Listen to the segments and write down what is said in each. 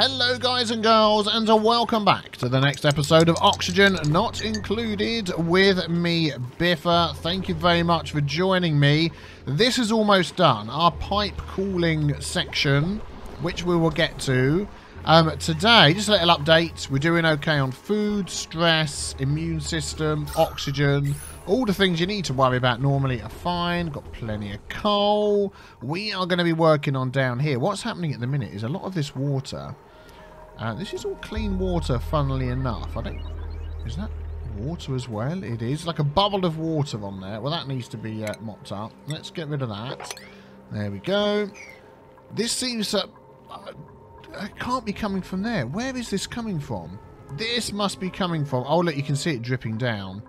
Hello, guys and girls, and welcome back to the next episode of Oxygen Not Included with me, Biffa. Thank you very much for joining me. This is almost done. Our pipe cooling section, which we will get to. Um, today, just a little update. We're doing okay on food, stress, immune system, oxygen. All the things you need to worry about normally are fine. Got plenty of coal. We are going to be working on down here. What's happening at the minute is a lot of this water uh, this is all clean water, funnily enough. I don't... Is that water as well? It is. Like a bubble of water on there. Well, that needs to be uh, mopped up. Let's get rid of that. There we go. This seems... Uh, it can't be coming from there. Where is this coming from? This must be coming from... Oh, look, you can see it dripping down.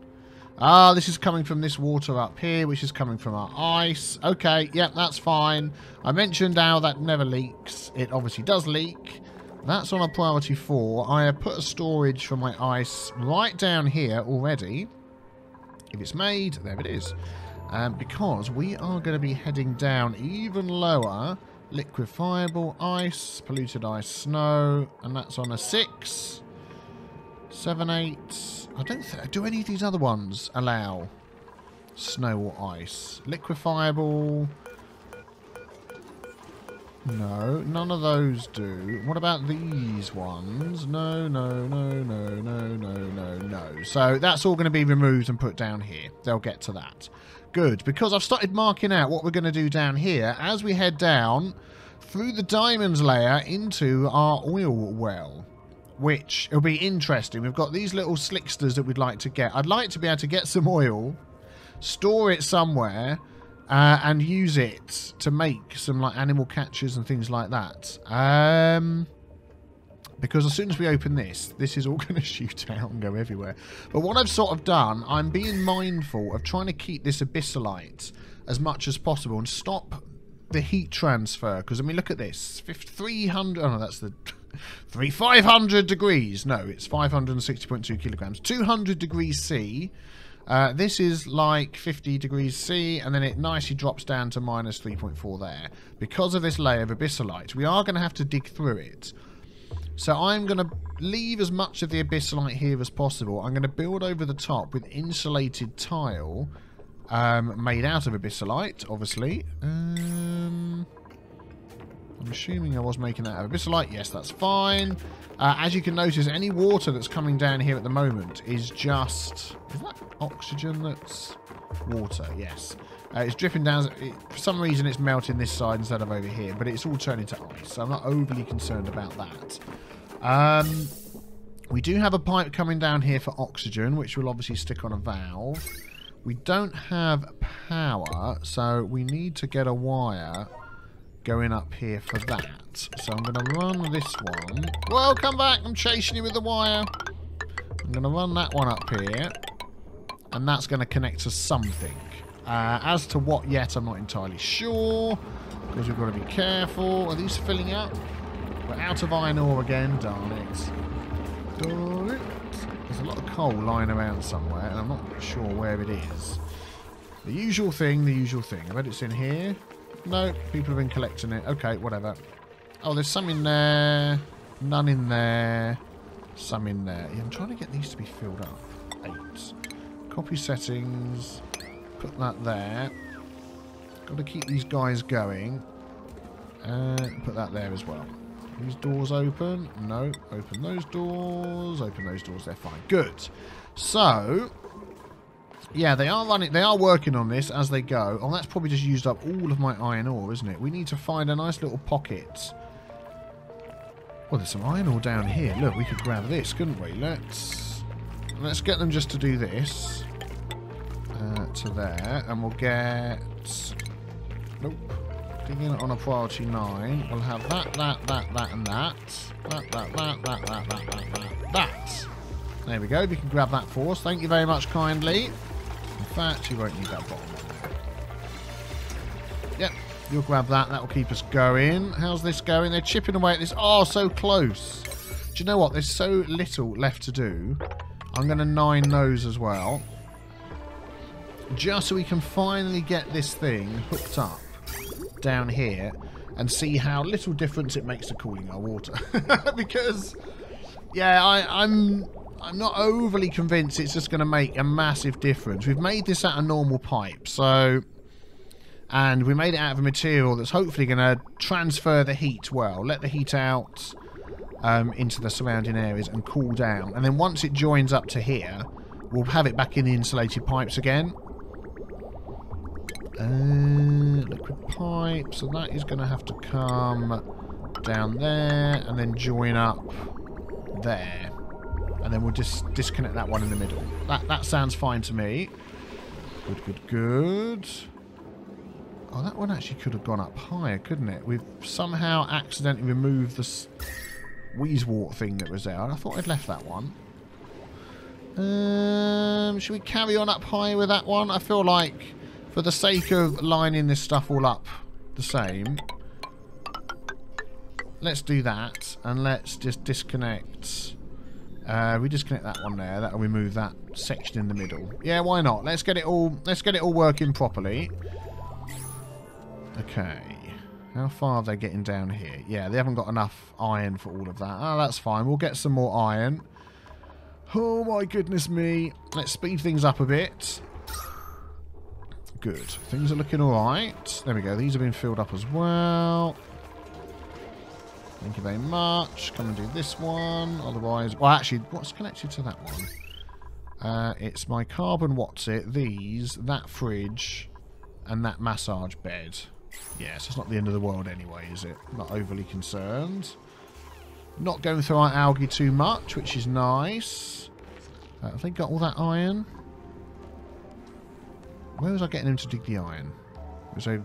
Ah, this is coming from this water up here, which is coming from our ice. Okay, yep, that's fine. I mentioned how that never leaks. It obviously does leak. That's on a priority 4. I have put a storage for my ice right down here already. If it's made, there it is. Um, because we are going to be heading down even lower. Liquefiable ice, polluted ice, snow, and that's on a 6. 7, 8. I don't Do any of these other ones allow snow or ice? Liquefiable... No, none of those do. What about these ones? No, no, no, no, no, no, no, no. So that's all going to be removed and put down here. They'll get to that. Good, because I've started marking out what we're going to do down here as we head down through the diamonds layer into our oil well. Which will be interesting. We've got these little slicksters that we'd like to get. I'd like to be able to get some oil, store it somewhere, uh, and use it to make some like animal catches and things like that. Um, because as soon as we open this, this is all going to shoot out and go everywhere. But what I've sort of done, I'm being mindful of trying to keep this abyssalite as much as possible and stop the heat transfer. Because I mean, look at this, 300. Oh no, that's the three 500 degrees. No, it's 560.2 kilograms. 200 degrees C. Uh, this is like 50 degrees C, and then it nicely drops down to minus 3.4 there. Because of this layer of abyssalite, we are going to have to dig through it. So I'm going to leave as much of the abyssalite here as possible. I'm going to build over the top with insulated tile um, made out of abyssalite, obviously. Um, I'm assuming I was making that out of abyssalite. Yes, that's fine. Uh, as you can notice, any water that's coming down here at the moment is just... Is that oxygen that's... Water, yes. Uh, it's dripping down. It, for some reason, it's melting this side instead of over here, but it's all turning to ice, so I'm not overly concerned about that. Um, we do have a pipe coming down here for oxygen, which will obviously stick on a valve. We don't have power, so we need to get a wire going up here for that. So I'm going to run this one. Well, come back. I'm chasing you with the wire. I'm going to run that one up here. And that's going to connect to something. Uh, as to what yet, I'm not entirely sure. Because we've got to be careful. Are these filling up? We're out of iron ore again. Darn it. Darn it. There's a lot of coal lying around somewhere. And I'm not sure where it is. The usual thing, the usual thing. I bet it's in here. No, people have been collecting it. Okay, whatever. Oh, there's some in there. None in there. Some in there. Yeah, I'm trying to get these to be filled up. Eight. Copy settings. Put that there. Got to keep these guys going. And put that there as well. These doors open? No. Open those doors. Open those doors. They're fine. Good. So, yeah, they are running. They are working on this as they go. Oh, that's probably just used up all of my iron ore, isn't it? We need to find a nice little pocket. Well, there's some iron ore down here. Look, we could grab this, couldn't we? Let's let's get them just to do this uh, to there, and we'll get. Nope. Digging on a priority nine. We'll have that, that, that, that, and that. That, that, that, that, that, that, that, that. That. There we go. We can grab that for us. Thank you very much kindly. Fact, you won't need that bottom one. Yep, you'll grab that. That will keep us going. How's this going? They're chipping away at this. Oh, so close. Do you know what? There's so little left to do. I'm going to nine those as well. Just so we can finally get this thing hooked up down here. and see how little difference it makes to cooling our water. because, yeah, I, I'm I'm not overly convinced it's just going to make a massive difference. We've made this out of normal pipe, so... And we made it out of a material that's hopefully going to transfer the heat well. Let the heat out um, into the surrounding areas and cool down. And then once it joins up to here, we'll have it back in the insulated pipes again. Uh, liquid pipe, so that is going to have to come down there and then join up there and then we'll just disconnect that one in the middle. That that sounds fine to me. Good, good, good. Oh, that one actually could have gone up higher, couldn't it? We've somehow accidentally removed the Wheezewort thing that was there. I thought I'd left that one. Um, should we carry on up higher with that one? I feel like, for the sake of lining this stuff all up the same, let's do that. And let's just disconnect uh, we disconnect that one there. That'll remove that section in the middle. Yeah, why not? Let's get it all. Let's get it all working properly. Okay. How far are they getting down here? Yeah, they haven't got enough iron for all of that. Oh, that's fine. We'll get some more iron. Oh my goodness me. Let's speed things up a bit. Good. Things are looking alright. There we go. These have been filled up as well. Thank you very much. Come and do this one. Otherwise, well, actually, what's connected to that one? Uh, it's my carbon what's it, these, that fridge, and that massage bed. Yes, it's not the end of the world anyway, is it? Not overly concerned. Not going through our algae too much, which is nice. Uh, have they got all that iron? Where was I getting them to dig the iron? Was I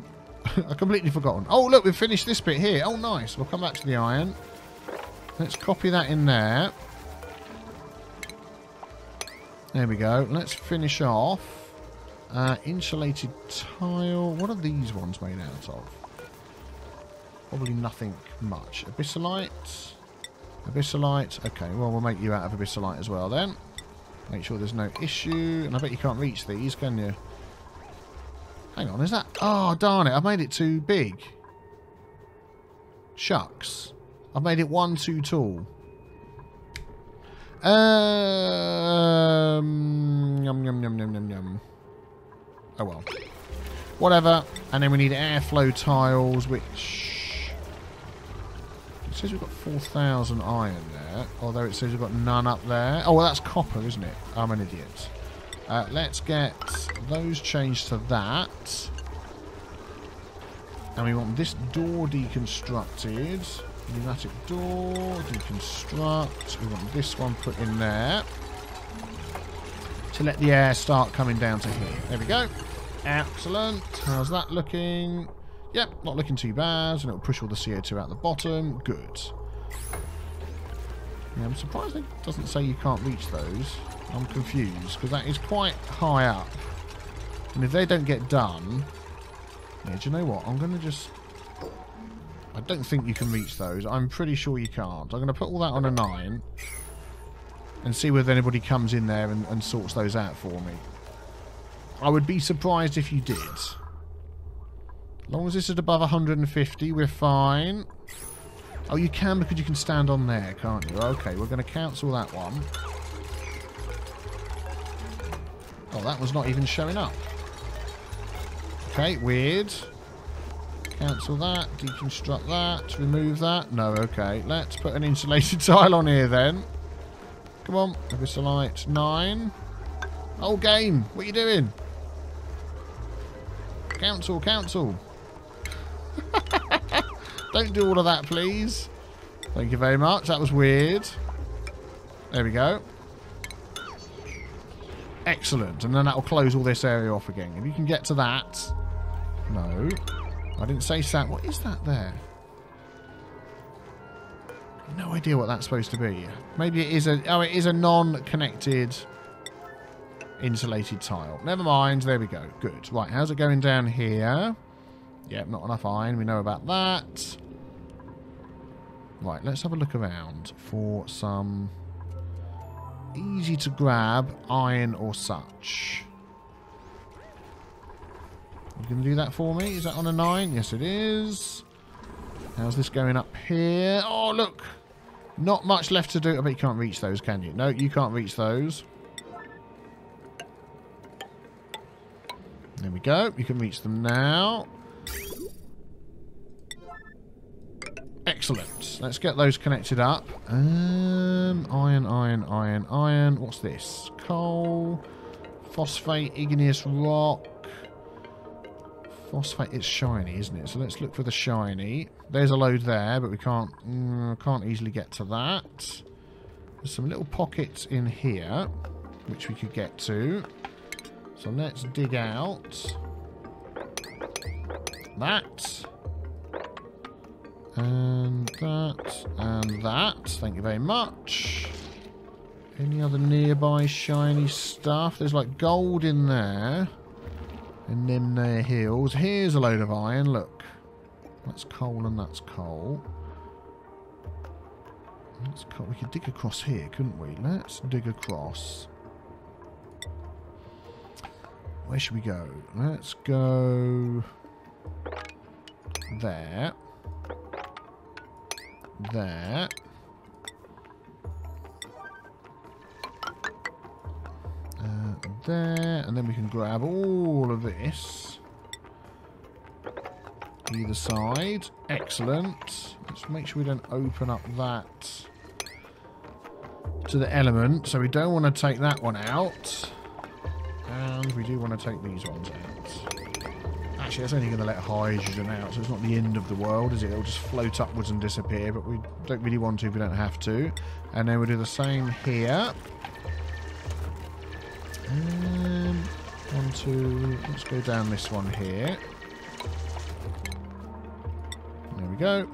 I completely forgotten. Oh, look, we've finished this bit here. Oh, nice. We'll come back to the iron. Let's copy that in there. There we go. Let's finish off. Uh, insulated tile. What are these ones made out of? Probably nothing much. Abyssalite. Abyssalite. Okay, well, we'll make you out of abyssalite as well then. Make sure there's no issue. And I bet you can't reach these, can you? Hang on, is that... Oh, darn it. I've made it too big. Shucks. I've made it one too tall. Um, yum, yum, yum, yum, yum, yum. Oh, well. Whatever. And then we need airflow tiles, which... It says we've got 4,000 iron there. Although it says we've got none up there. Oh, well, that's copper, isn't it? I'm an idiot. Uh, let's get those change to that. And we want this door deconstructed. Pneumatic door, deconstruct. We want this one put in there. To let the air start coming down to here. There we go. Excellent. How's that looking? Yep, not looking too bad. And it'll push all the CO2 out the bottom. Good. Yeah, I'm surprised it doesn't say you can't reach those. I'm confused, because that is quite high up. And if they don't get done... Yeah, do you know what? I'm going to just... I don't think you can reach those. I'm pretty sure you can't. I'm going to put all that on a 9. And see whether anybody comes in there and, and sorts those out for me. I would be surprised if you did. As long as this is above 150, we're fine. Oh, you can because you can stand on there, can't you? Okay, we're going to cancel that one. Oh, that was not even showing up. Okay, weird. Cancel that, deconstruct that, remove that. No, okay. Let's put an insulated tile on here then. Come on, Abyssalite 9. Oh, game, what are you doing? Council, council. Don't do all of that, please. Thank you very much. That was weird. There we go. Excellent. And then that will close all this area off again. If you can get to that. No. I didn't say sat. What is that there? No idea what that's supposed to be. Maybe it is a... Oh, it is a non-connected insulated tile. Never mind. There we go. Good. Right, how's it going down here? Yep, not enough iron. We know about that. Right, let's have a look around for some easy to grab iron or such. You can do that for me? Is that on a 9? Yes, it is. How's this going up here? Oh, look. Not much left to do. I bet you can't reach those, can you? No, you can't reach those. There we go. You can reach them now. Excellent. Let's get those connected up. Um, iron, iron, iron, iron. What's this? Coal, phosphate, igneous rock. Phosphate, it's shiny, isn't it? So let's look for the shiny. There's a load there, but we can't mm, can't easily get to that. There's some little pockets in here, which we could get to. So let's dig out that. And that, and that. Thank you very much. Any other nearby shiny stuff? There's like gold in there. In them there hills. Here's a load of iron, look. That's coal and that's coal. That's coal. We could dig across here, couldn't we? Let's dig across. Where should we go? Let's go there. There. There. And then we can grab all of this. Either side. Excellent. Let's make sure we don't open up that to the element. So we don't want to take that one out. And we do want to take these ones out. Actually, that's only going to let hydrogen out, so it's not the end of the world, is it? It'll just float upwards and disappear, but we don't really want to if we don't have to. And then we'll do the same here. Um, one, two, let's go down this one here. There we go.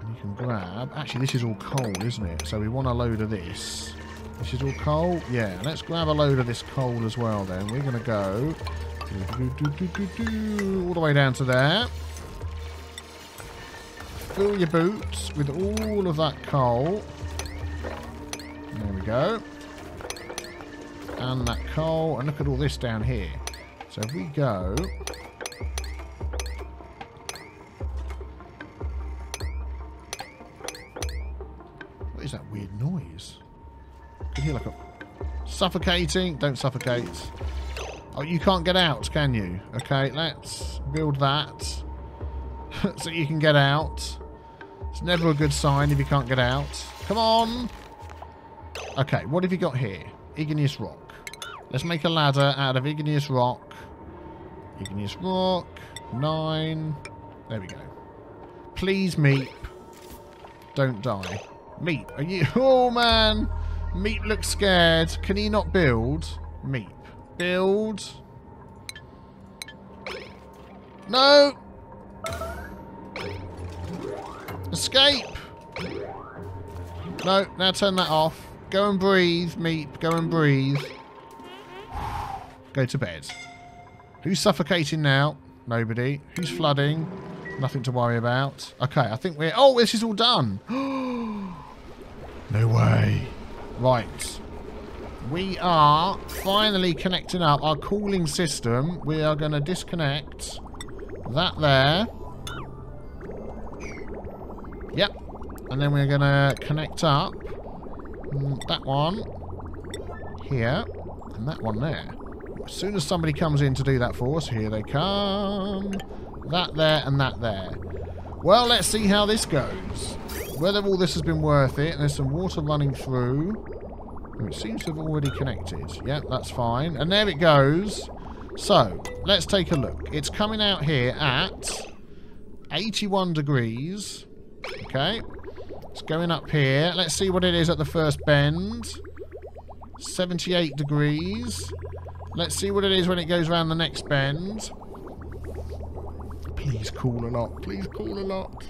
And you can grab... Actually, this is all coal, isn't it? So we want a load of this. This is all coal? Yeah, let's grab a load of this coal as well then. We're going to go all the way down to there. Fill your boots with all of that coal. There we go. And that coal. And look at all this down here. So if we go... What is that weird noise? I can hear like a... Suffocating. Don't suffocate. Oh, you can't get out, can you? Okay, let's build that. so you can get out. It's never a good sign if you can't get out. Come on! Okay, what have you got here? Igneous rock. Let's make a ladder out of igneous rock. Igneous rock. Nine. There we go. Please, Meep. Don't die. Meep, are you... Oh, man! Meep looks scared. Can he not build? Meep build. No! Escape! No, now turn that off. Go and breathe, Meep. Go and breathe. Go to bed. Who's suffocating now? Nobody. Who's flooding? Nothing to worry about. Okay, I think we're... Oh, this is all done. no way. Right we are finally connecting up our cooling system. We are going to disconnect that there. Yep. And then we're going to connect up mm, that one here and that one there. As soon as somebody comes in to do that for us, here they come. That there and that there. Well, let's see how this goes. Whether all this has been worth it. There's some water running through. Oh, it seems to have already connected. Yep, that's fine. And there it goes. So, let's take a look. It's coming out here at 81 degrees. Okay. It's going up here. Let's see what it is at the first bend. 78 degrees. Let's see what it is when it goes around the next bend. Please cool a lot. Please cool a lot.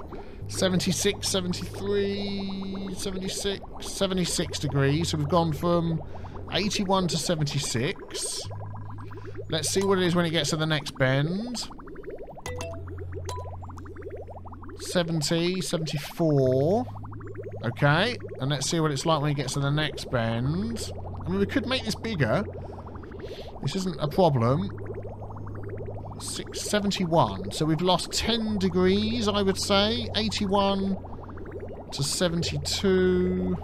76, 73, 76, 76 degrees. So we've gone from 81 to 76. Let's see what it is when it gets to the next bend. 70, 74. Okay. And let's see what it's like when it gets to the next bend. I mean, we could make this bigger. This isn't a problem. 671. So we've lost 10 degrees, I would say. 81 to 72.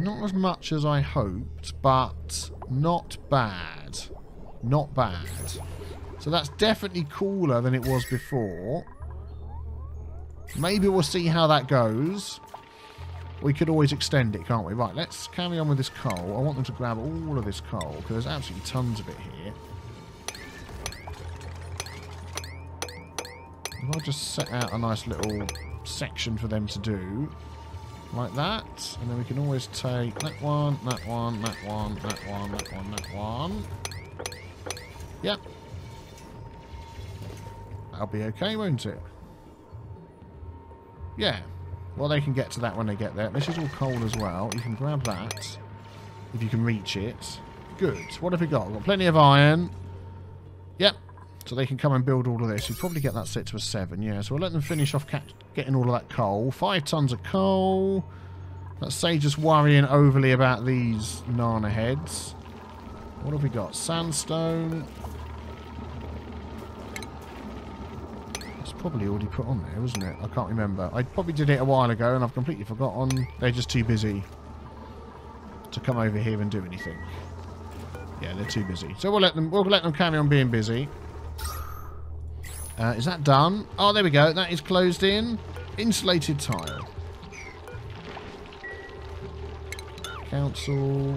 Not as much as I hoped, but not bad. Not bad. So that's definitely cooler than it was before. Maybe we'll see how that goes. We could always extend it, can't we? Right, let's carry on with this coal. I want them to grab all of this coal, because there's absolutely tons of it here. If I just set out a nice little section for them to do, like that, and then we can always take that one, that one, that one, that one, that one, that one. Yep. That'll be okay, won't it? Yeah. Well, they can get to that when they get there. This is all coal as well. You can grab that if you can reach it. Good. What have we got? We've got plenty of iron. Yep. So they can come and build all of this. We'll probably get that set to a 7, yeah. So we'll let them finish off getting all of that coal. Five tons of coal. Let's say just worrying overly about these Nana heads. What have we got? Sandstone. Probably already put on there, wasn't it? I can't remember. I probably did it a while ago and I've completely forgotten. They're just too busy to come over here and do anything. Yeah, they're too busy. So we'll let them we'll let them carry on being busy. Uh, is that done? Oh, there we go. That is closed in. Insulated tile. Council.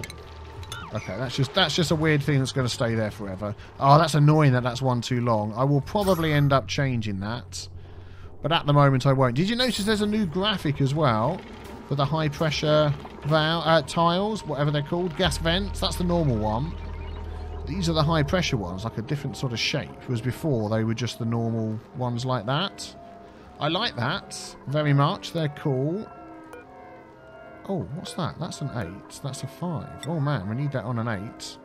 Okay, that's just that's just a weird thing that's going to stay there forever. Oh, that's annoying that that's one too long. I will probably end up changing that. But at the moment I won't. Did you notice there's a new graphic as well for the high pressure valve, uh, tiles, whatever they're called, gas vents? That's the normal one. These are the high pressure ones, like a different sort of shape. Whereas before they were just the normal ones like that. I like that very much. They're cool. Oh, what's that? That's an 8. That's a 5. Oh man, we need that on an 8.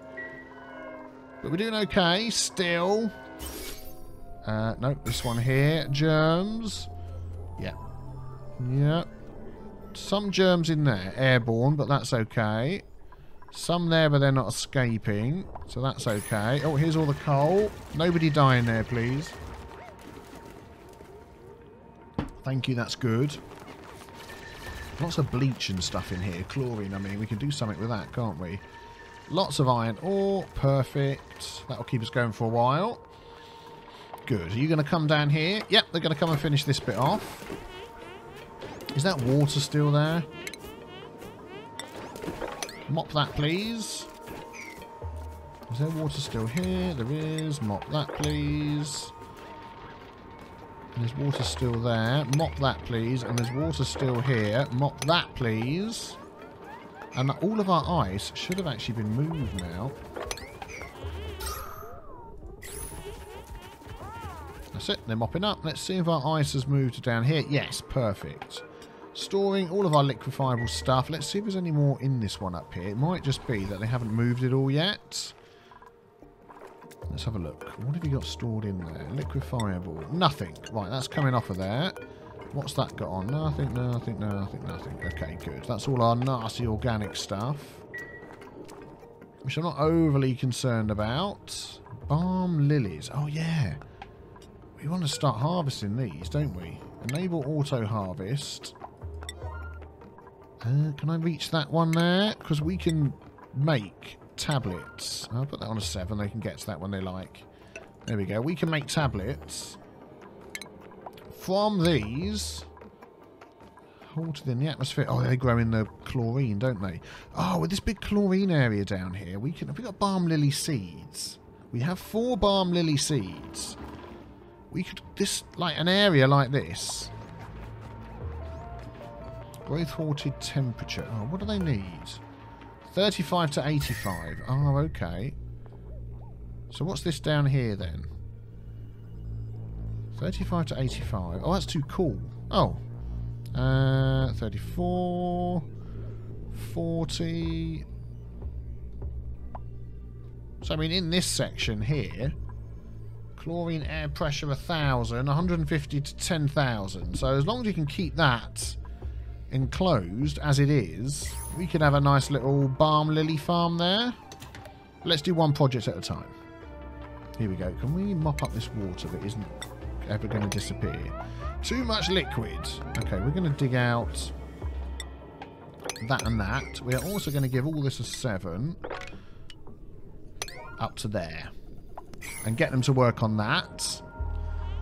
But we're doing okay, still. Uh, no, this one here. Germs. Yeah. Yeah. Some germs in there. Airborne, but that's okay. Some there, but they're not escaping. So that's okay. Oh, here's all the coal. Nobody die in there, please. Thank you, that's good. Lots of bleach and stuff in here. Chlorine, I mean, we can do something with that, can't we? Lots of iron ore. Perfect. That'll keep us going for a while. Good. Are you going to come down here? Yep, they're going to come and finish this bit off. Is that water still there? Mop that, please. Is there water still here? There is. Mop that, please. And there's water still there. Mop that, please. And there's water still here. Mop that, please. And all of our ice should have actually been moved now. That's it. They're mopping up. Let's see if our ice has moved down here. Yes, perfect. Storing all of our liquefiable stuff. Let's see if there's any more in this one up here. It might just be that they haven't moved it all yet. Let's have a look. What have you got stored in there? Liquefiable. Nothing. Right, that's coming off of there. What's that got on? Nothing, nothing, nothing, nothing. Okay, good. That's all our nasty organic stuff. Which I'm not overly concerned about. Balm lilies. Oh, yeah. We want to start harvesting these, don't we? Enable auto harvest. Uh, can I reach that one there? Because we can make tablets. I'll put that on a 7. They can get to that when they like. There we go. We can make tablets. From these... Hold in the atmosphere. Oh, they grow in the chlorine, don't they? Oh, with this big chlorine area down here, we can... Have we got balm lily seeds? We have four balm lily seeds. We could... This... Like, an area like this... Growth halted temperature. Oh, what do they need? 35 to 85. Oh, okay. So what's this down here then? 35 to 85. Oh, that's too cool. Oh. Uh, 34. 40. So, I mean, in this section here, chlorine air pressure 1,000, 150 to 10,000. So as long as you can keep that enclosed as it is, we could have a nice little balm lily farm there. Let's do one project at a time. Here we go. Can we mop up this water that isn't ever going to disappear? Too much liquid. Okay, we're going to dig out that and that. We are also going to give all this a 7 up to there. And get them to work on that.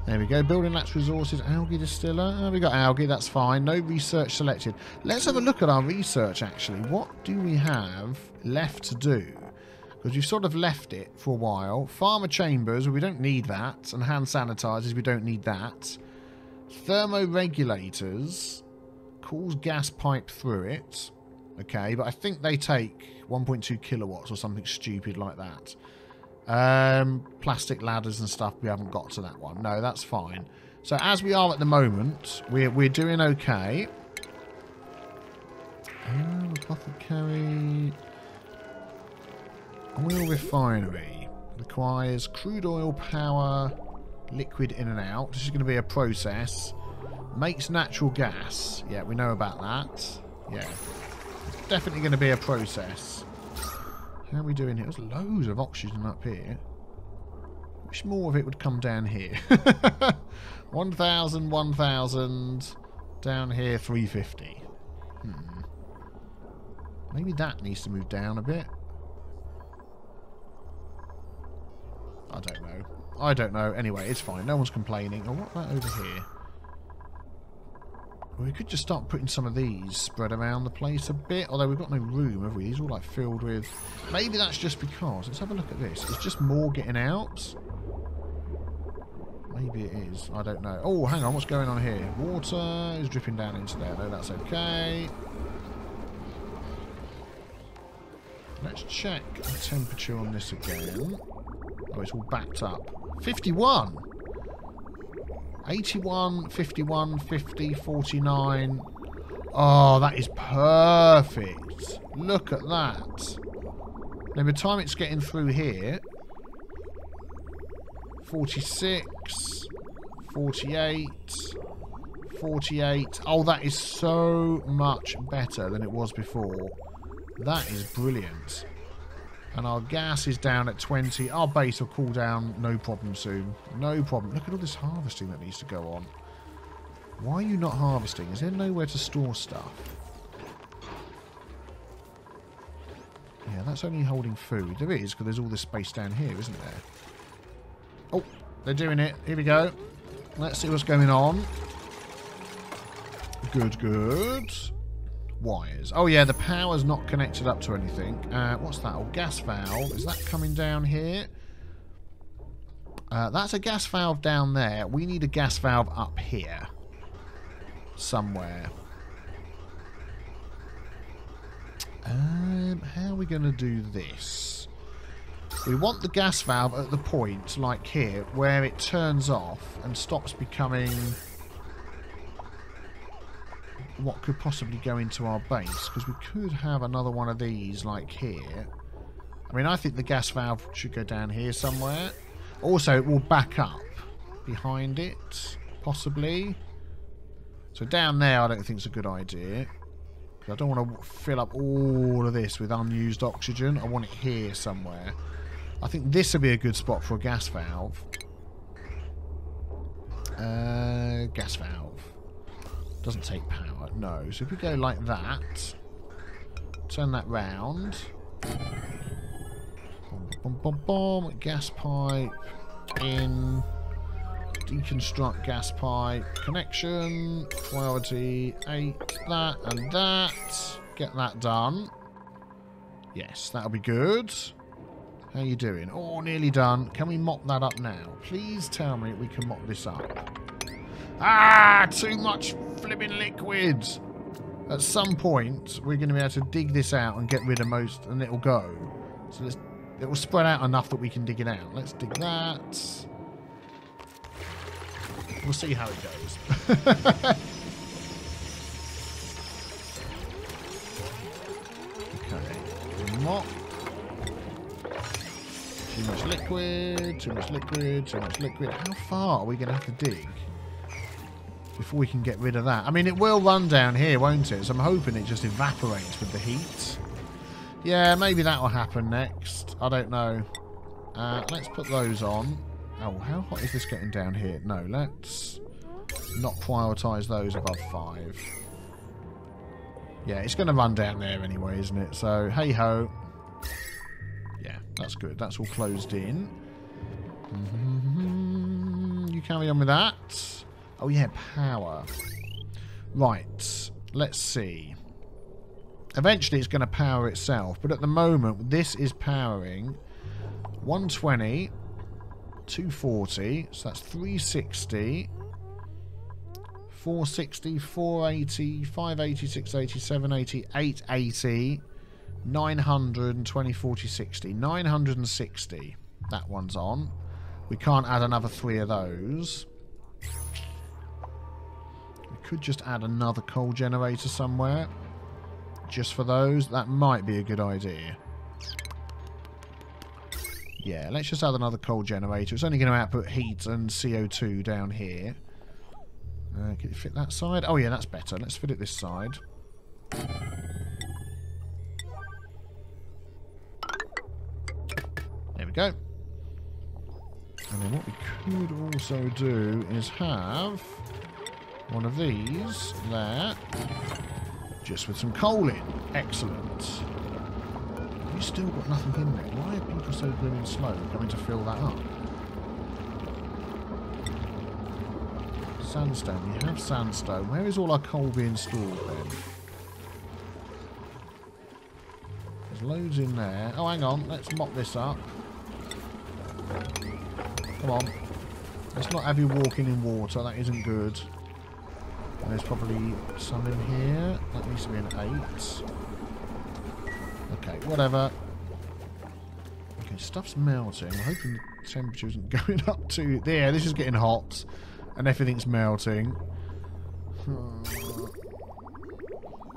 There we go. Building natural resources. Algae distiller. Oh, we got algae. That's fine. No research selected. Let's have a look at our research, actually. What do we have left to do? Because we've sort of left it for a while. Farmer chambers. we don't need that. And hand sanitizers. We don't need that. Thermoregulators. Cools gas pipe through it. Okay, but I think they take 1.2 kilowatts or something stupid like that. Um, plastic ladders and stuff, we haven't got to that one. No, that's fine. So as we are at the moment, we're, we're doing okay. Uh, apothecary. Oil refinery. Requires crude oil power, liquid in and out. This is going to be a process. Makes natural gas. Yeah, we know about that. Yeah. It's definitely going to be a process. How are we doing here? There's loads of oxygen up here. Wish more of it would come down here. 1,000, 1,000. Down here, 350. Hmm. Maybe that needs to move down a bit. I don't know. I don't know. Anyway, it's fine. No one's complaining. Oh, what about over here? We could just start putting some of these spread around the place a bit. Although we've got no room, have we? These are all like filled with... Maybe that's just because... Let's have a look at this. It's just more getting out. Maybe it is. I don't know. Oh, hang on. What's going on here? Water is dripping down into there. No, that's okay. Let's check the temperature on this again. Oh, it's all backed up. 51! 81, 51, 50, 49. Oh, that is perfect. Look at that. Now, by the time it's getting through here, 46, 48, 48. Oh, that is so much better than it was before. That is brilliant. And our gas is down at 20. Our base will cool down no problem soon. No problem. Look at all this harvesting that needs to go on. Why are you not harvesting? Is there nowhere to store stuff? Yeah, that's only holding food. There is, because there's all this space down here, isn't there? Oh, they're doing it. Here we go. Let's see what's going on. Good, good wires. Oh yeah, the power's not connected up to anything. Uh, what's that? Oh, gas valve. Is that coming down here? Uh, that's a gas valve down there. We need a gas valve up here. Somewhere. Um, how are we going to do this? We want the gas valve at the point, like here, where it turns off and stops becoming what could possibly go into our base because we could have another one of these like here. I mean, I think the gas valve should go down here somewhere. Also, it will back up behind it, possibly. So down there, I don't think it's a good idea. I don't want to fill up all of this with unused oxygen. I want it here somewhere. I think this would be a good spot for a gas valve. Uh, gas valve. Doesn't take power, no. So if we go like that, turn that round. Boom, boom, boom, gas pipe in. Deconstruct gas pipe connection. Priority 8, that and that. Get that done. Yes, that'll be good. How you doing? Oh, nearly done. Can we mop that up now? Please tell me we can mop this up. Ah, too much flipping liquids. At some point, we're going to be able to dig this out and get rid of most, and it'll go. So let's, it will spread out enough that we can dig it out. Let's dig that. We'll see how it goes. okay. Mop. Too much liquid, too much liquid, too much liquid. How far are we going to have to dig? Before we can get rid of that. I mean, it will run down here, won't it? So I'm hoping it just evaporates with the heat. Yeah, maybe that will happen next. I don't know. Uh, let's put those on. Oh, how hot is this getting down here? No, let's not prioritise those above 5. Yeah, it's going to run down there anyway, isn't it? So, hey-ho. Yeah, that's good. That's all closed in. Mm -hmm. You carry on with that. Oh, yeah, power. Right, let's see. Eventually it's going to power itself, but at the moment this is powering 120, 240, so that's 360, 460, 480, 580, 680, 780, 880, 900, and 20, 40, 60. 960, that one's on. We can't add another three of those. Could just add another coal generator somewhere. Just for those. That might be a good idea. Yeah, let's just add another coal generator. It's only going to output heat and CO2 down here. Uh, can it fit that side? Oh yeah, that's better. Let's fit it this side. There we go. And then what we could also do is have one of these there, just with some coal in. Excellent. You still got nothing in there. Why are people so blooming slow going to fill that up? Sandstone. We have sandstone. Where is all our coal being stored then? There's loads in there. Oh, hang on. Let's mop this up. Come on. Let's not have you walking in water. That isn't good. There's probably some in here. That needs to be an 8. Okay, whatever. Okay, stuff's melting. I'm hoping the temperature isn't going up too... There, this is getting hot and everything's melting. Hmm.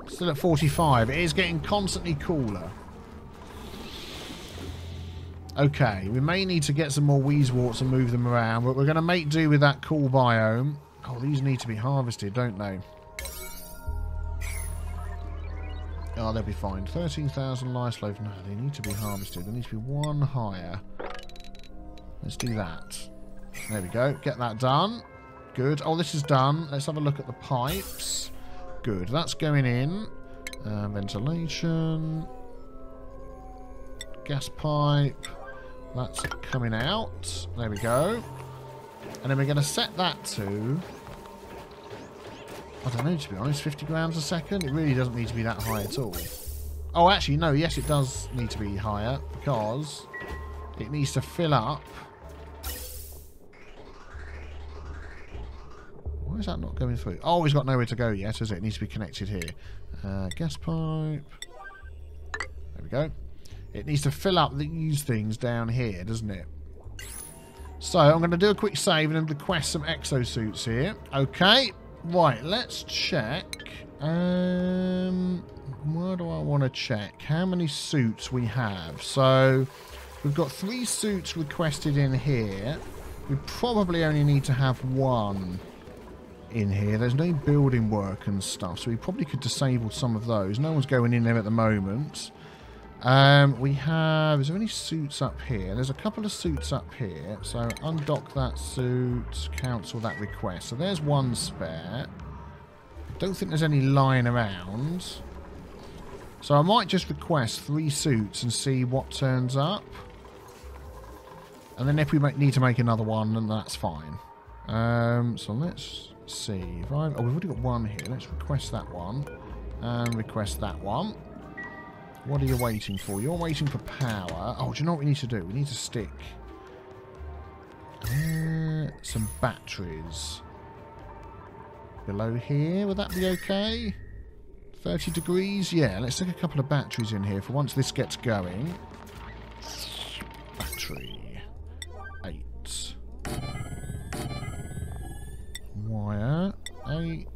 Still at 45. It is getting constantly cooler. Okay, we may need to get some more Wheezeworts and move them around, but we're going to make do with that cool biome. Oh, these need to be harvested, don't they? Oh, they'll be fine. 13,000 lice loaf. No, they need to be harvested. There needs to be one higher. Let's do that. There we go. Get that done. Good. Oh, this is done. Let's have a look at the pipes. Good. That's going in. Uh, ventilation. Gas pipe. That's coming out. There we go. And then we're going to set that to... I don't know, to be honest. 50 grams a second? It really doesn't need to be that high at all. Oh, actually, no. Yes, it does need to be higher because it needs to fill up Why is that not going through? Oh, it's got nowhere to go yet, is it? It needs to be connected here. Uh, gas pipe. There we go. It needs to fill up these things down here, doesn't it? So, I'm going to do a quick save and request some exosuits here. Okay. Right, let's check. Um, where do I want to check? How many suits we have? So, we've got three suits requested in here. We probably only need to have one in here. There's no building work and stuff, so we probably could disable some of those. No one's going in there at the moment. Um, we have... Is there any suits up here? There's a couple of suits up here. So undock that suit, cancel that request. So there's one spare. Don't think there's any lying around. So I might just request three suits and see what turns up. And then if we need to make another one, then that's fine. Um, so let's see. If I, oh, we've already got one here. Let's request that one. And request that one. What are you waiting for? You're waiting for power. Oh, do you know what we need to do? We need to stick uh, some batteries below here. Would that be okay? 30 degrees? Yeah, let's stick a couple of batteries in here for once this gets going. Battery. Eight wire. Eight.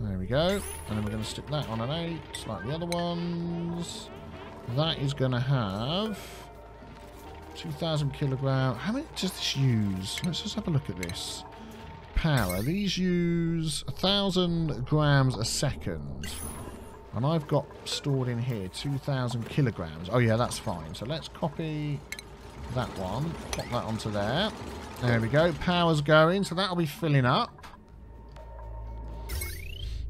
There we go. And then we're going to stick that on an eight, like the other ones. That is going to have 2,000 kilogram. How many does this use? Let's just have a look at this. Power. These use 1,000 grams a second. And I've got stored in here 2,000 kilograms. Oh, yeah, that's fine. So let's copy that one. Pop that onto there. There we go. Power's going, so that'll be filling up.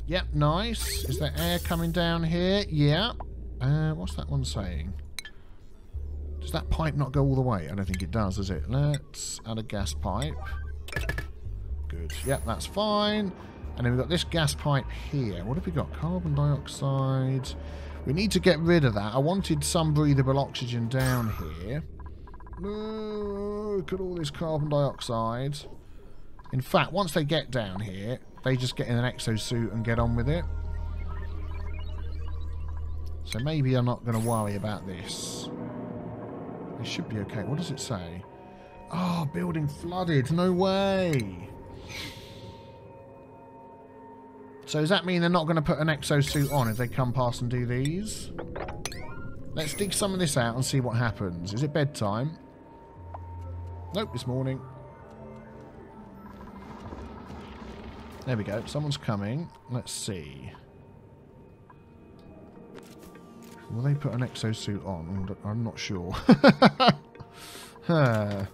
Yep, nice. Is there air coming down here? Yeah. Uh, what's that one saying? Does that pipe not go all the way? I don't think it does, does it? Let's add a gas pipe. Good. Yep, that's fine. And then we've got this gas pipe here. What have we got? Carbon dioxide. We need to get rid of that. I wanted some breathable oxygen down here. Look at all this carbon dioxide. In fact, once they get down here, they just get in an exosuit and get on with it. So maybe I'm not going to worry about this. It should be okay. What does it say? Oh, building flooded. No way. So does that mean they're not going to put an exosuit on if they come past and do these? Let's dig some of this out and see what happens. Is it bedtime? Nope, it's morning. There we go. Someone's coming. Let's see. Will they put an exosuit on? I'm not sure. huh.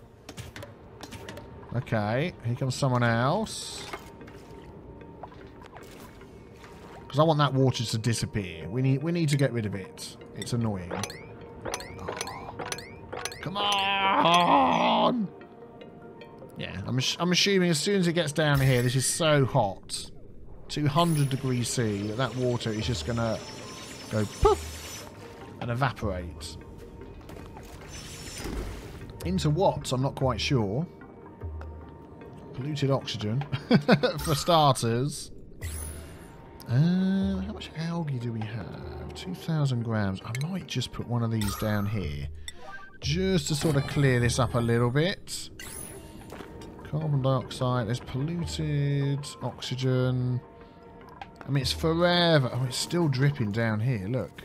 Okay, here comes someone else. Because I want that water to disappear. We need we need to get rid of it. It's annoying. Oh. Come on! I'm, I'm assuming as soon as it gets down here, this is so hot. 200 degrees C, that that water is just going to go poof and evaporate. Into what? I'm not quite sure. Polluted oxygen, for starters. Uh, how much algae do we have? 2,000 grams. I might just put one of these down here. Just to sort of clear this up a little bit. Carbon dioxide. There's polluted oxygen. I mean, it's forever. Oh, it's still dripping down here. Look.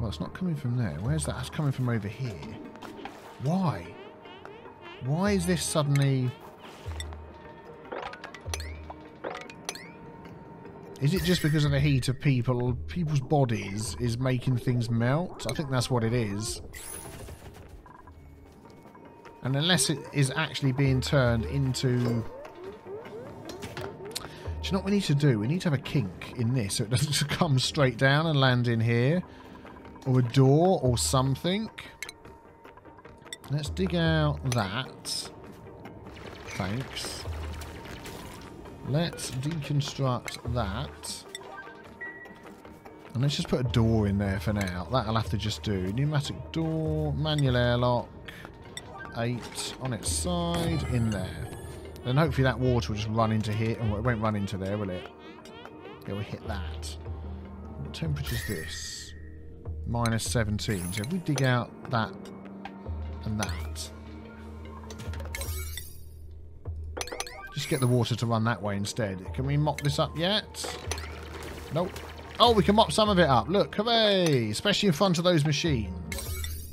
Well, it's not coming from there. Where's that? It's coming from over here. Why? Why is this suddenly... Is it just because of the heat of people, people's bodies is making things melt? I think that's what it is. And unless it is actually being turned into... Do you know what we need to do? We need to have a kink in this so it doesn't just come straight down and land in here. Or a door or something. Let's dig out that. Thanks. Let's deconstruct that. And let's just put a door in there for now. That'll have to just do. Pneumatic door, manual airlock, eight on its side, in there. Then hopefully that water will just run into here. and it won't run into there, will it? It will hit that. What temperature is this? Minus 17. So if we dig out that and that. Just get the water to run that way instead. Can we mop this up yet? Nope. Oh, we can mop some of it up. Look, hooray! Especially in front of those machines.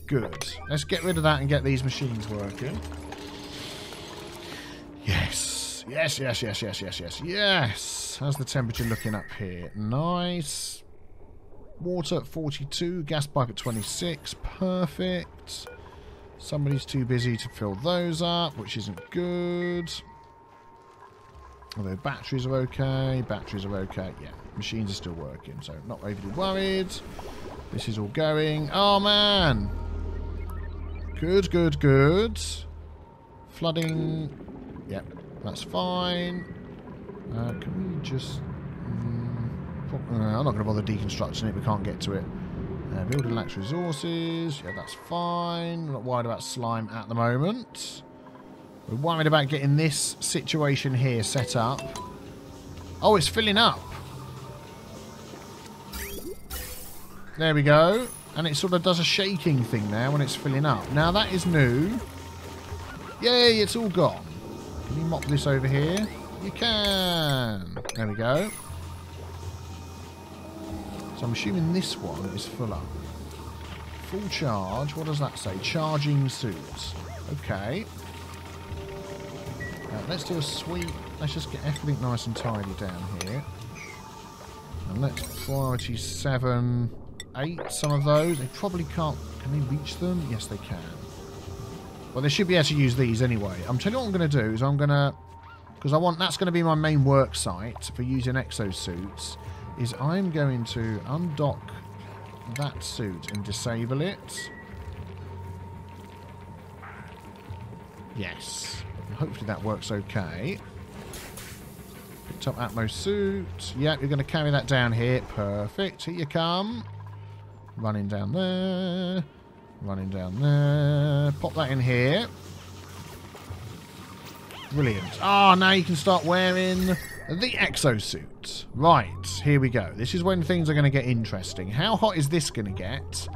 Good. Let's get rid of that and get these machines working. Yes. Yes, yes, yes, yes, yes, yes, yes. How's the temperature looking up here? Nice. Water at 42. Gas pipe at 26. Perfect. Somebody's too busy to fill those up, which isn't good. Although batteries are okay. Batteries are okay. Yeah, machines are still working, so not overly worried. This is all going. Oh, man. Good, good, good. Flooding. Yep, that's fine. Uh, can we just... Mm, uh, I'm not going to bother deconstructing it. We can't get to it. Uh, building lacks resources. Yeah, that's fine. not worried about slime at the moment. We're worried about getting this situation here set up. Oh, it's filling up. There we go. And it sort of does a shaking thing there when it's filling up. Now that is new. Yay, it's all gone. Can you mop this over here? You can. There we go. So I'm assuming this one is full up. Full charge. What does that say? Charging suits. Okay. Let's do a sweep. Let's just get everything nice and tidy down here. And let's priority 7, 8, some of those. They probably can't... Can they reach them? Yes, they can. Well, they should be able to use these anyway. I'm telling you what I'm going to do is I'm going to... Because I want... That's going to be my main work site for using exosuits. Is I'm going to undock that suit and disable it. Yes. Hopefully that works okay. Top Atmos suit. Yep, you're going to carry that down here. Perfect. Here you come. Running down there. Running down there. Pop that in here. Brilliant. Ah, oh, now you can start wearing the exosuit. Right, here we go. This is when things are going to get interesting. How hot is this going to get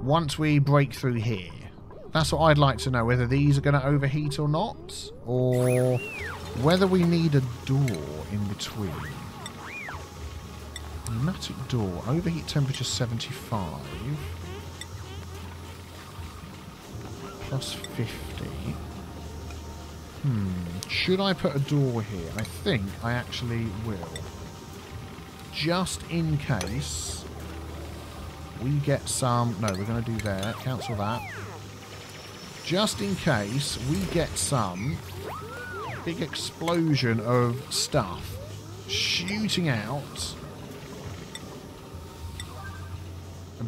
once we break through here? That's what I'd like to know, whether these are going to overheat or not, or whether we need a door in between. Pneumatic door. Overheat temperature 75. Plus 50. Hmm. Should I put a door here? I think I actually will. Just in case we get some... No, we're going to do that. Cancel that. Just in case we get some big explosion of stuff shooting out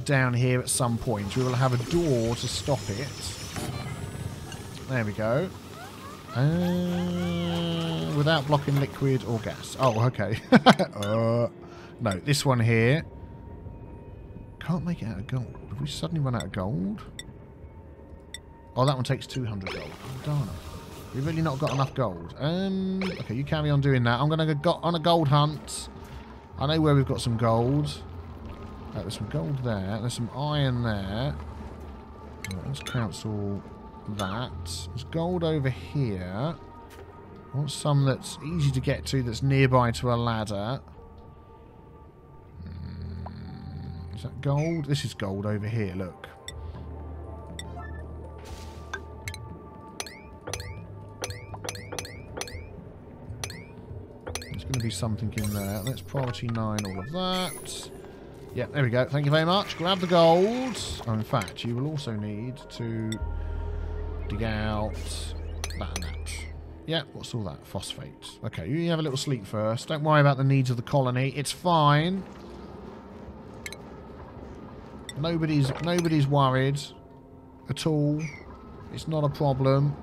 down here at some point. We will have a door to stop it. There we go. Uh, without blocking liquid or gas. Oh, okay. uh, no, this one here. Can't make it out of gold. Have we suddenly run out of gold? Oh, that one takes 200 gold. Oh, darn it. We've really not got enough gold. Um, okay, you carry on doing that. I'm going to go on a gold hunt. I know where we've got some gold. There's some gold there. There's some iron there. Right, let's cancel that. There's gold over here. I want some that's easy to get to, that's nearby to a ladder. Mm, is that gold? This is gold over here, look. There's going to be something in there. Let's priority 9 all of that. Yeah, there we go. Thank you very much. Grab the gold. Oh, in fact, you will also need to dig out that and that. Yeah, what's all that? Phosphate. Okay, you have a little sleep first. Don't worry about the needs of the colony. It's fine. Nobody's nobody's worried at all. It's not a problem.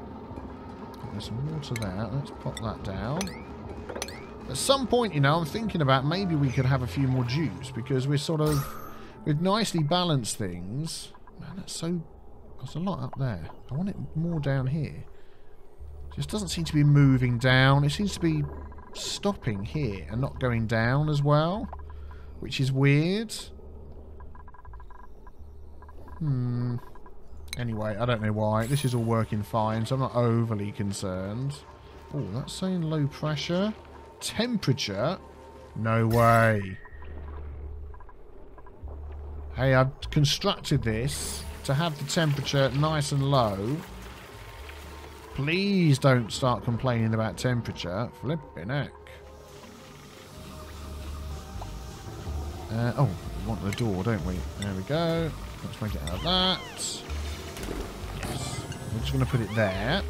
There's some water there. Let's pop that down. At some point, you know, I'm thinking about maybe we could have a few more dupes because we're sort of, we've nicely balanced things. Man, that's so, there's a lot up there. I want it more down here. Just doesn't seem to be moving down. It seems to be stopping here and not going down as well, which is weird. Hmm. Anyway, I don't know why. This is all working fine, so I'm not overly concerned. Oh, that's saying low pressure temperature? No way. Hey, I've constructed this to have the temperature nice and low. Please don't start complaining about temperature. Flipping heck. Uh, oh, we want the door, don't we? There we go. Let's make it out of that. Yes. We're just going to put it there.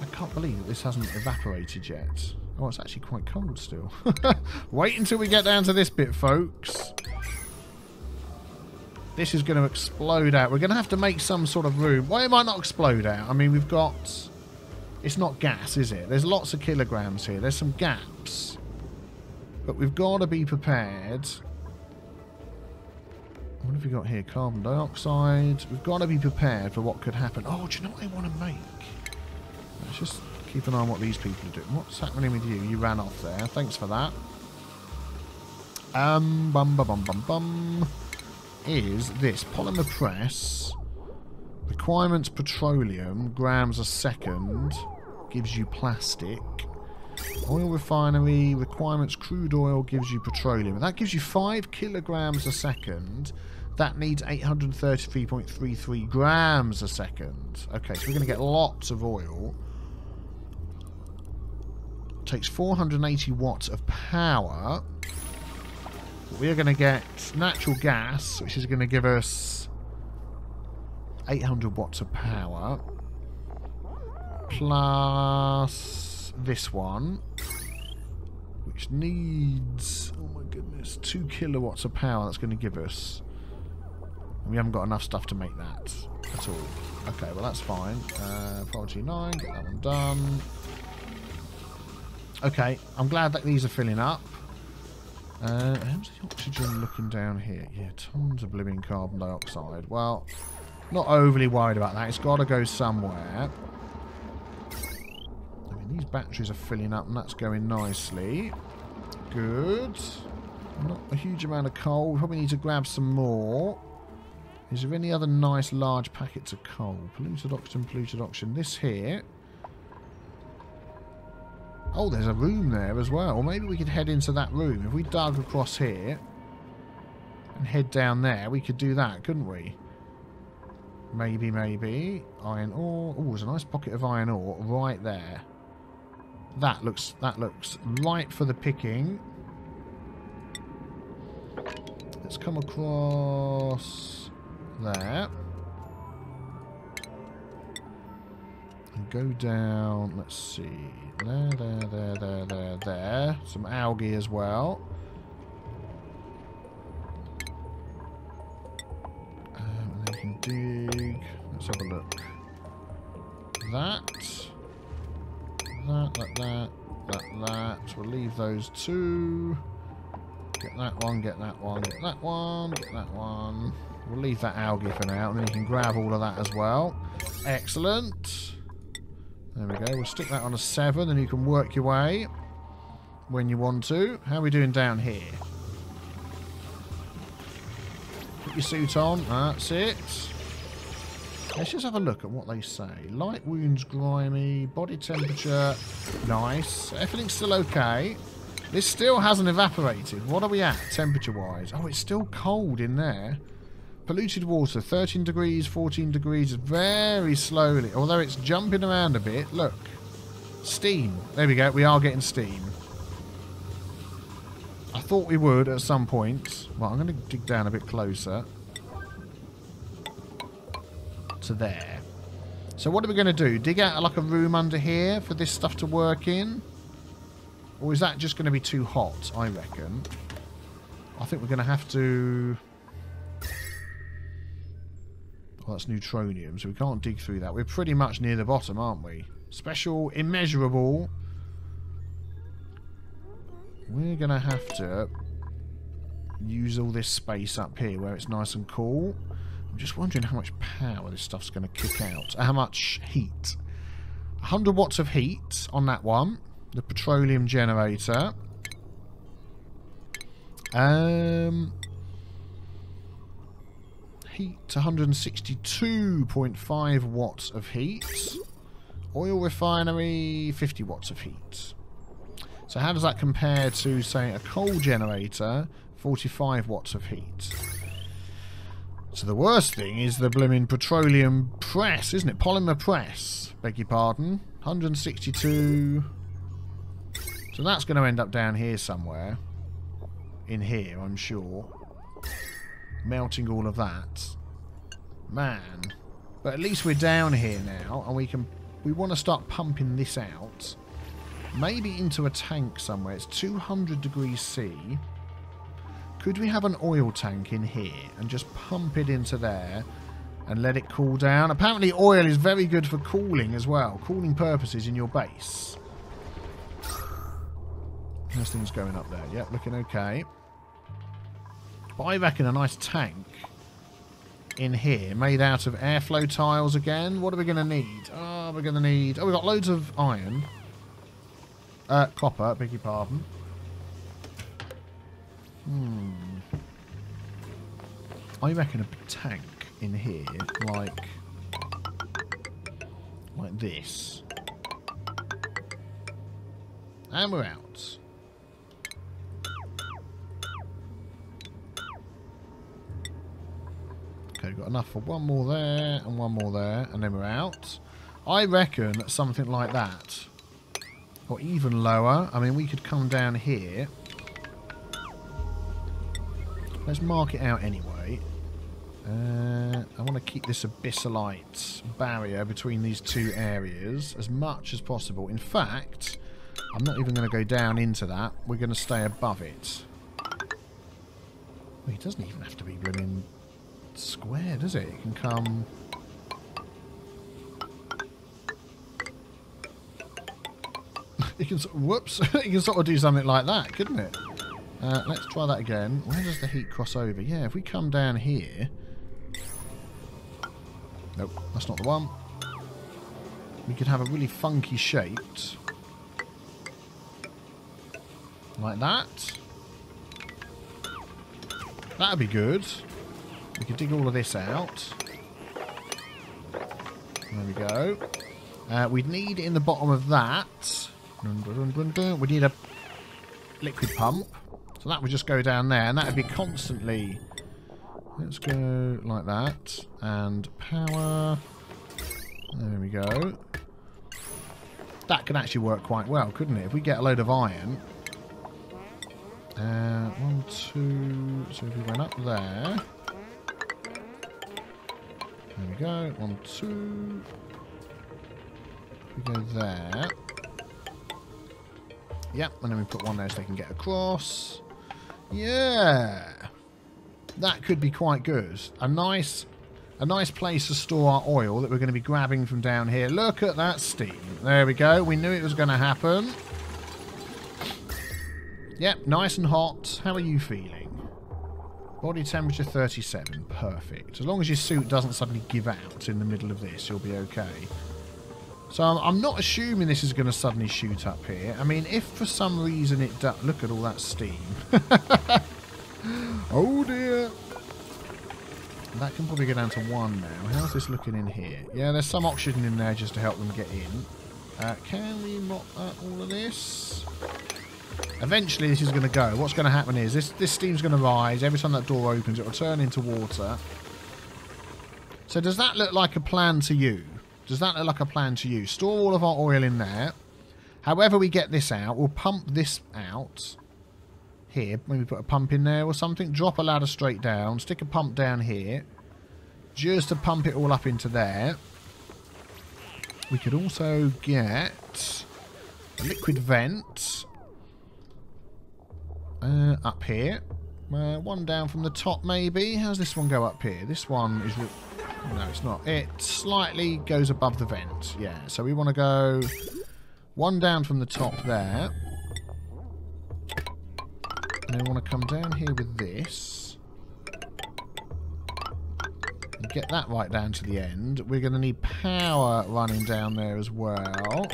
I can't believe that this hasn't evaporated yet. Oh, it's actually quite cold still. Wait until we get down to this bit, folks. This is going to explode out. We're going to have to make some sort of room. Why it might not explode out? I mean, we've got... It's not gas, is it? There's lots of kilograms here. There's some gaps. But we've got to be prepared. What have we got here? Carbon dioxide. We've got to be prepared for what could happen. Oh, do you know what I want to make? Let's just Keep an eye on what these people are doing. What's happening with you? You ran off there. Thanks for that. Um, bum, bum, bum, bum, bum. Is this polymer press? Requirements petroleum, grams a second, gives you plastic. Oil refinery, requirements crude oil gives you petroleum. That gives you 5 kilograms a second. That needs 833.33 grams a second. Okay, so we're going to get lots of oil. Takes 480 watts of power. We're going to get natural gas, which is going to give us 800 watts of power. Plus this one, which needs, oh my goodness, 2 kilowatts of power that's going to give us. We haven't got enough stuff to make that at all. Okay, well that's fine. Uh, Priority 9, get that one done. Okay, I'm glad that these are filling up. Uh, how's the oxygen looking down here? Yeah, tons of living carbon dioxide. Well, not overly worried about that. It's got to go somewhere. I mean, these batteries are filling up and that's going nicely. Good. Not a huge amount of coal. Probably need to grab some more. Is there any other nice large packets of coal? Polluted oxygen, polluted oxygen. This here. Oh, there's a room there as well. Maybe we could head into that room. If we dug across here and head down there, we could do that, couldn't we? Maybe, maybe. Iron ore. Oh, there's a nice pocket of iron ore right there. That looks that looks right for the picking. Let's come across there. And go down, let's see. There, there, there, there, there, there. Some algae as well. Um, and then you can dig. Let's have a look. That. That, that, that, that, that. We'll leave those two. Get that one, get that one, get that one, get that one. We'll leave that algae for now, and then you can grab all of that as well. Excellent. There we go. We'll stick that on a 7, and you can work your way when you want to. How are we doing down here? Put your suit on. That's it. Let's just have a look at what they say. Light wounds grimy. Body temperature nice. Everything's still okay. This still hasn't evaporated. What are we at temperature-wise? Oh, it's still cold in there. Polluted water, 13 degrees, 14 degrees, very slowly. Although it's jumping around a bit. Look. Steam. There we go. We are getting steam. I thought we would at some point. Well, I'm going to dig down a bit closer. To there. So what are we going to do? Dig out like a room under here for this stuff to work in? Or is that just going to be too hot, I reckon? I think we're going to have to... Well, that's neutronium, so we can't dig through that. We're pretty much near the bottom, aren't we? Special, immeasurable. We're going to have to use all this space up here where it's nice and cool. I'm just wondering how much power this stuff's going to kick out. How much heat. 100 watts of heat on that one. The petroleum generator. Um, heat 162.5 watts of heat. Oil refinery 50 watts of heat. So how does that compare to, say, a coal generator 45 watts of heat? So the worst thing is the blooming petroleum press, isn't it? Polymer press, beg your pardon. 162. So that's going to end up down here somewhere. In here, I'm sure. Melting all of that. Man. But at least we're down here now, and we can... We want to start pumping this out. Maybe into a tank somewhere. It's 200 degrees C. Could we have an oil tank in here and just pump it into there and let it cool down? Apparently oil is very good for cooling as well. Cooling purposes in your base. This thing's going up there. Yep, looking okay. But I reckon a nice tank in here made out of airflow tiles again. What are we going to need? Oh, we're going to need... Oh, we've got loads of iron. Uh, copper, beg your pardon. Hmm. I reckon a tank in here, like... Like this. And we're out. Okay, got enough for one more there and one more there, and then we're out. I reckon something like that Or even lower. I mean, we could come down here. Let's mark it out anyway. Uh, I want to keep this abyssalite barrier between these two areas as much as possible. In fact, I'm not even going to go down into that. We're going to stay above it. Well, it doesn't even have to be blooming square, does it? It can come... you can whoops, you can sort of do something like that, couldn't it? Uh, let's try that again. Where does the heat cross over? Yeah, if we come down here... Nope, that's not the one. We could have a really funky shaped... Like that. That'd be good. We could dig all of this out. There we go. Uh, we'd need in the bottom of that... We need a liquid pump. So that would just go down there, and that would be constantly... Let's go like that. And power... There we go. That could actually work quite well, couldn't it? If we get a load of iron... Uh, one, two... So if we went up there... There we go. One, two... We go there... Yep, and then we put one there so they can get across. Yeah. That could be quite good. A nice a nice place to store our oil that we're going to be grabbing from down here. Look at that steam. There we go. We knew it was going to happen. Yep, nice and hot. How are you feeling? Body temperature 37. Perfect. As long as your suit doesn't suddenly give out in the middle of this, you'll be okay. So I'm not assuming this is going to suddenly shoot up here. I mean, if for some reason it does... Look at all that steam. oh dear. That can probably go down to one now. How's this looking in here? Yeah, there's some oxygen in there just to help them get in. Uh, can we mop uh, all of this? Eventually this is going to go. What's going to happen is this, this steam's going to rise. Every time that door opens, it will turn into water. So does that look like a plan to you? Does that look like a plan to you? Store all of our oil in there. However we get this out, we'll pump this out. Here, maybe put a pump in there or something. Drop a ladder straight down. Stick a pump down here. Just to pump it all up into there. We could also get a liquid vent uh, up here. Uh, one down from the top, maybe. How's this one go up here? This one is... No, it's not. It slightly goes above the vent. Yeah, so we want to go one down from the top there. And then want to come down here with this. And get that right down to the end. We're going to need power running down there as well.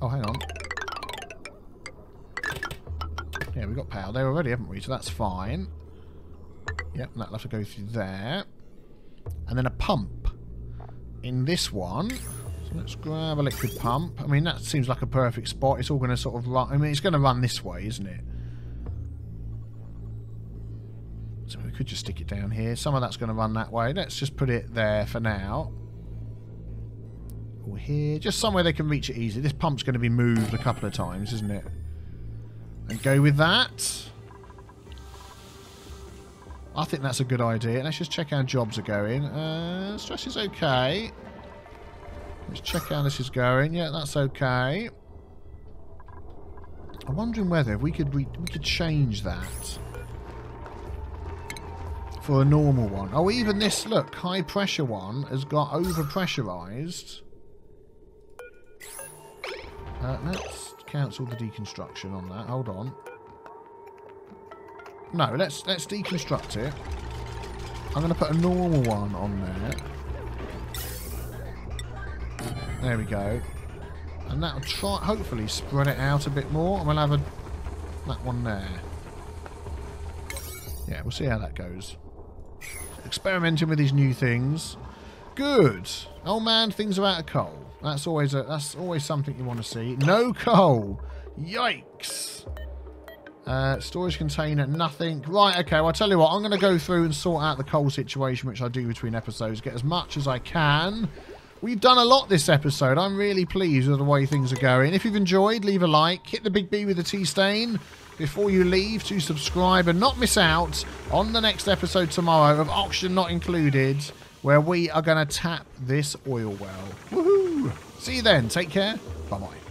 Oh, hang on. Yeah, we've got power there already, haven't we? So that's fine. Yep, that'll have to go through there. And then a pump in this one. So let's grab a liquid pump. I mean, that seems like a perfect spot. It's all going to sort of run... I mean, it's going to run this way, isn't it? So we could just stick it down here. Some of that's going to run that way. Let's just put it there for now. Or here. Just somewhere they can reach it easily. This pump's going to be moved a couple of times, isn't it? And go with that. I think that's a good idea. Let's just check how jobs are going. Uh, stress is okay. Let's check how this is going. Yeah, that's okay. I'm wondering whether we could we, could change that for a normal one. Oh, even this, look, high pressure one has got over pressurized. Uh, let's cancel the deconstruction on that. Hold on. No, let's let's deconstruct it. I'm going to put a normal one on there. There we go. And that'll try, hopefully, spread it out a bit more. And we'll have a, that one there. Yeah, we'll see how that goes. Experimenting with these new things. Good. Oh man, things are out of coal. That's always a, that's always something you want to see. No coal. Yikes. Uh, storage container, nothing. Right, okay, well, I'll tell you what, I'm going to go through and sort out the coal situation, which I do between episodes, get as much as I can. We've done a lot this episode. I'm really pleased with the way things are going. If you've enjoyed, leave a like, hit the big B with the tea stain before you leave to subscribe and not miss out on the next episode tomorrow of Oxygen Not Included where we are going to tap this oil well. Woohoo! See you then. Take care. Bye-bye.